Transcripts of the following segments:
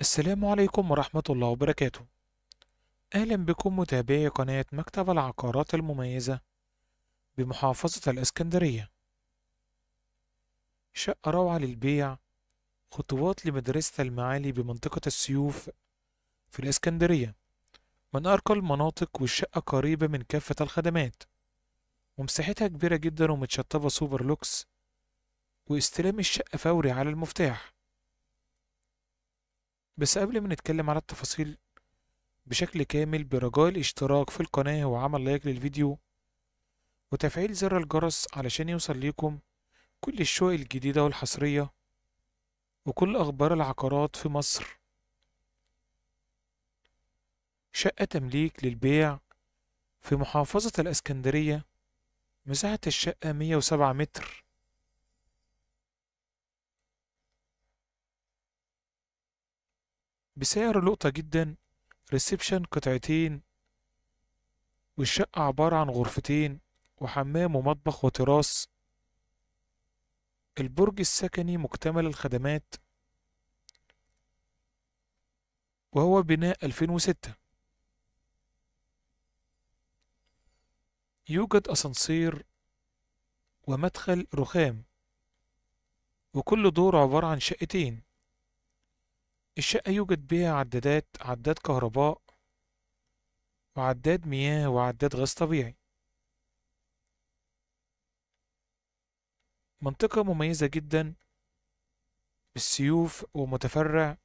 السلام عليكم ورحمة الله وبركاته. أهلا بكم متابعي قناة مكتب العقارات المميزة بمحافظة الإسكندرية. شقة روعة للبيع خطوات لمدرسة المعالي بمنطقة السيوف في الإسكندرية. من أرقى المناطق والشقة قريبة من كافة الخدمات. ومساحتها كبيرة جدا ومتشطبة super lux. واستلام الشقة فوري على المفتاح. بس قبل ما نتكلم على التفاصيل بشكل كامل برجاء الاشتراك في القناة وعمل like للفيديو وتفعيل زر الجرس علشان يوصل ليكم كل الشقق الجديدة والحصرية وكل أخبار العقارات في مصر. شقة تمليك للبيع في محافظة الإسكندرية مساحة الشقة 107 متر. بسعر لقطة جدا ريسبشن قطعتين والشقة عبارة عن غرفتين وحمام ومطبخ وتراس البرج السكني مكتمل الخدمات وهو بناء 2006 يوجد أسانسير ومدخل رخام وكل دور عبارة عن شقتين. الشقة يوجد بها عدادات عداد كهرباء وعداد مياه وعداد غاز طبيعي. منطقة مميزة جدا بالسيوف ومتفرع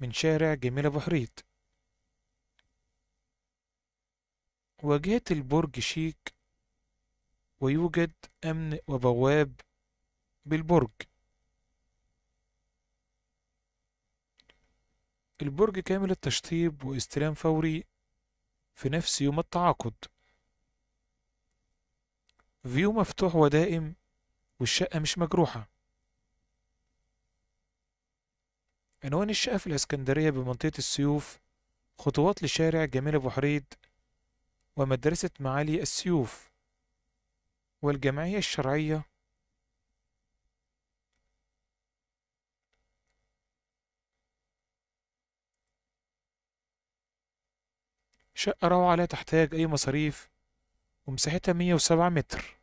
من شارع جميلة بحريت واجهة البرج شيك ويوجد أمن وبواب بالبرج. البرج كامل التشطيب واستلام فوري في نفس يوم التعاقد. view مفتوح ودائم والشقة مش مجروحة. عنوان الشقة في الإسكندرية بمنطقة السيوف خطوات لشارع جميل أبو حريد ومدرسة معالي السيوف والجمعية الشرعية شقة روعة لا تحتاج أي مصاريف ومساحتها 107 متر.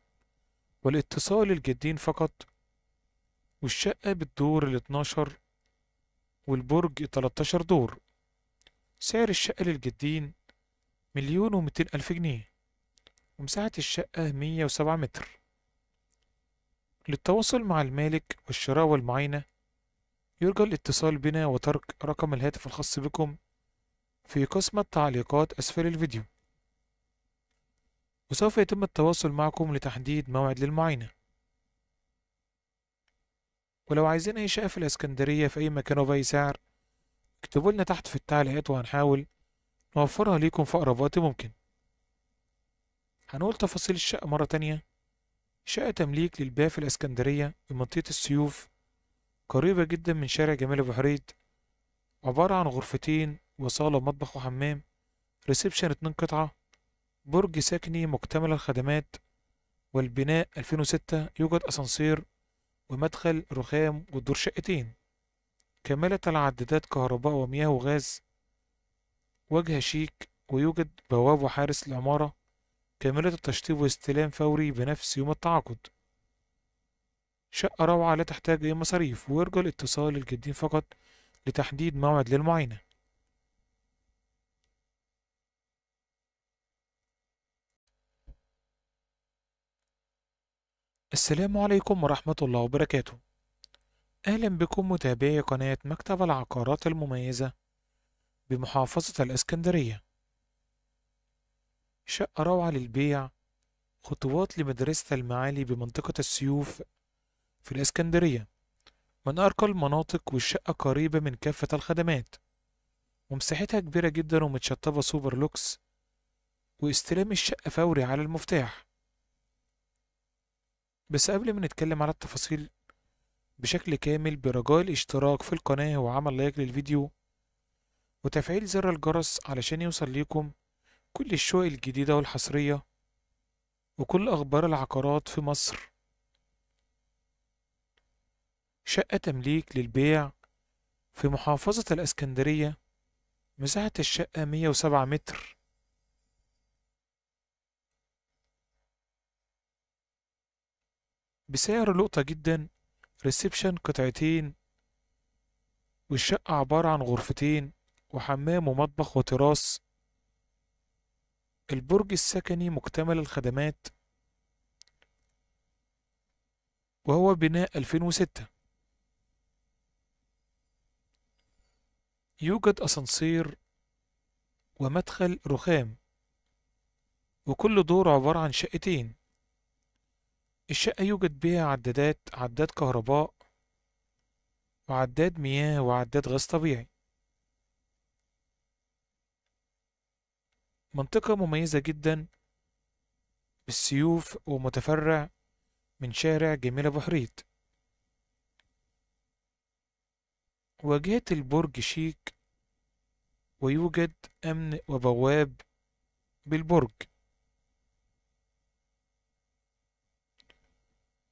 والاتصال الجدين فقط. والشقة بالدور ال 12 والبرج 13 دور. سعر الشقة للجدين مليون ومتين ألف جنيه. ومساحة الشقة 107 متر. للتواصل مع المالك والشراء والمعاينة يرجى الاتصال بنا وترك رقم الهاتف الخاص بكم. في قسم التعليقات أسفل الفيديو. وسوف يتم التواصل معكم لتحديد موعد للمعاينة. ولو عايزين أي شقة في الإسكندرية في أي مكان وبأي سعر اكتبوا لنا تحت في التعليقات وهنحاول نوفرها ليكم في أقرب وقت ممكن. هنقول تفاصيل الشقة مرة تانية. شقة تمليك للبيع في الإسكندرية بمنطقة السيوف قريبة جدا من شارع جمال أبو حريد عبارة عن غرفتين وصالة ومطبخ وحمام ريسبشن اتنين قطعة برج سكني مكتمل الخدمات والبناء 2006 يوجد أسانسير ومدخل رخام والدور شقتين. كاملة العدادات كهرباء ومياه وغاز وجه شيك ويوجد بواب وحارس العمارة كاملة التشطيب واستلام فوري بنفس يوم التعاقد. شقة روعة لا تحتاج أي مصاريف ويرجى الاتصال الجدين فقط لتحديد موعد للمعاينة. السلام عليكم ورحمة الله وبركاته. أهلا بكم متابعي قناة مكتب العقارات المميزة بمحافظة الإسكندرية. شقة روعة للبيع خطوات لمدرسة المعالي بمنطقة السيوف في الإسكندرية من أرقى المناطق والشقة قريبة من كافة الخدمات. ومساحتها كبيرة جدا ومتشطبة super lux واستلام الشقة فوري على المفتاح. بس قبل ما نتكلم على التفاصيل بشكل كامل برجاء الاشتراك في القناة وعمل like للفيديو وتفعيل زر الجرس علشان يوصل ليكم كل الشقق الجديدة والحصرية وكل أخبار العقارات في مصر. شقة تمليك للبيع في محافظة الإسكندرية مساحة الشقة 107 متر. بسعر لقطة جدا ريسبشن قطعتين والشقة عبارة عن غرفتين وحمام ومطبخ وتراس البرج السكني مكتمل الخدمات وهو بناء 2006 يوجد أسانسير ومدخل رخام وكل دور عبارة عن شقتين. الشقة يوجد بها عدادات عداد كهرباء وعداد مياه وعداد غاز طبيعي. منطقة مميزة جدا بالسيوف ومتفرع من شارع جميل أبو حريت. واجهة البرج شيك ويوجد أمن وبواب بالبرج.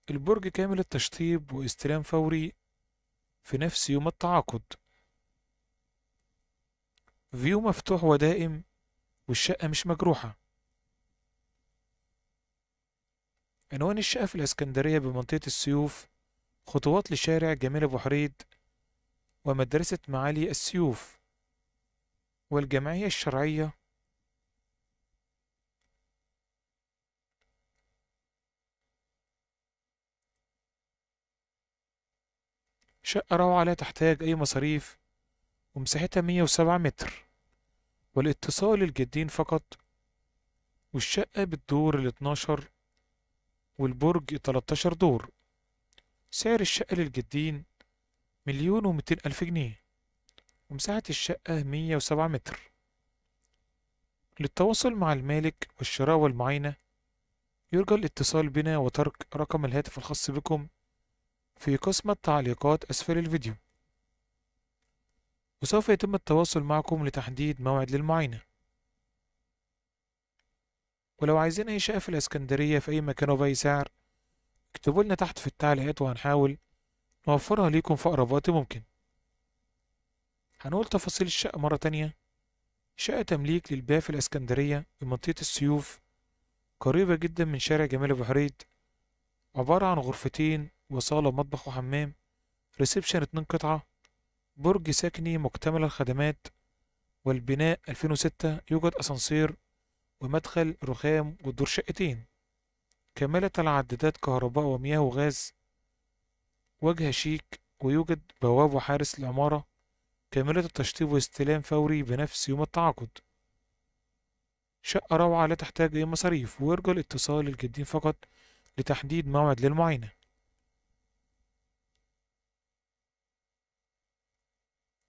البرج كامل التشطيب واستلام فوري في نفس يوم التعاقد. view مفتوح ودائم والشقة مش مجروحة. عنوان الشقة في الإسكندرية بمنطقة السيوف خطوات لشارع جميل أبو حريد ومدرسة معالي السيوف والجمعية الشرعية شقة روعة لا تحتاج أي مصاريف ومساحتها 107 متر والاتصال الجدين فقط والشقة بالدور ال 12 والبرج 13 دور. سعر الشقة للجدين مليون ومتين ألف جنيه ومساحة الشقة 107 متر. للتواصل مع المالك والشراء والمعاينة يرجى الاتصال بنا وترك رقم الهاتف الخاص بكم في قسم التعليقات أسفل الفيديو. وسوف يتم التواصل معكم لتحديد موعد للمعاينة. ولو عايزين أي شقة في الإسكندرية في أي مكان وبأي سعر اكتبوا لنا تحت في التعليقات وهنحاول نوفرها ليكم في أقرب وقت ممكن. هنقول تفاصيل الشقة مرة تانية. شقة تمليك للبيع في الإسكندرية بمنطقة السيوف قريبة جدا من شارع جمال أبو حريد عبارة عن غرفتين وصالة ومطبخ وحمام ريسبشن اتنين قطعة برج سكني مكتمل الخدمات والبناء 2006 يوجد أسانسير ومدخل رخام والدور شقتين. كاملة العدادات كهرباء ومياه وغاز. وجه شيك ويوجد بواب وحارس العمارة كاملة التشطيب واستلام فوري بنفس يوم التعاقد. شقة روعة لا تحتاج أي مصاريف ويرجى الاتصال الجدين فقط لتحديد موعد للمعاينة.